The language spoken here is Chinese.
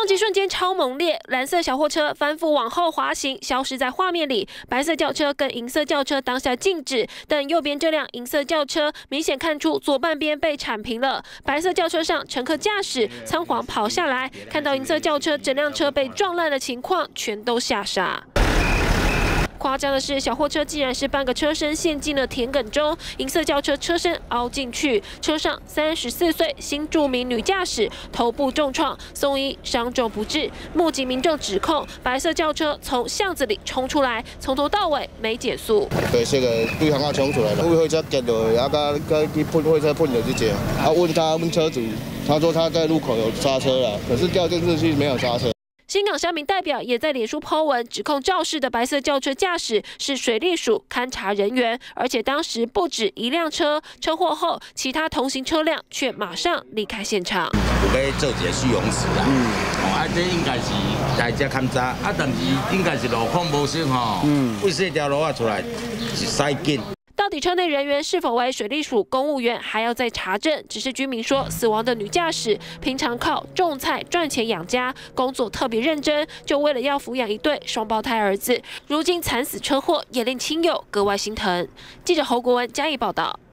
撞击瞬间超猛烈，蓝色小货车翻覆往后滑行，消失在画面里。白色轿车跟银色轿车当下静止，但右边这辆银色轿车明显看出左半边被铲平了。白色轿车上乘客驾驶仓皇跑下来，看到银色轿车整辆车被撞烂的情况，全都吓傻。夸张的是，小货车竟然是半个车身陷进了田埂中，银色轿车车身凹进去，车上三十四岁新著名女驾驶头部重创，送医伤重不治。目击民众指控，白色轿车从巷子里冲出来，从头到尾没减速。白色的对向啊冲出来了，货车跌落，啊个个去喷货车喷了这些，啊问他问车主，他说他在路口有刹车了，可是掉监视器没有刹车。新港乡民代表也在脸书 po 文，指控肇事的白色轿车驾驶是水利署勘查人员，而且当时不止一辆车。车祸后，其他同行车辆却马上离开现场。有要做一个蓄洪池啦，嗯，哦，啊，这应该是勘查，啊，但是应该是路况不顺吼，嗯，为这条路啊出来是塞紧。底车内人员是否为水利署公务员，还要再查证。只是居民说，死亡的女驾驶平常靠种菜赚钱养家，工作特别认真，就为了要抚养一对双胞胎儿子。如今惨死车祸，也令亲友格外心疼。记者侯国文加以报道。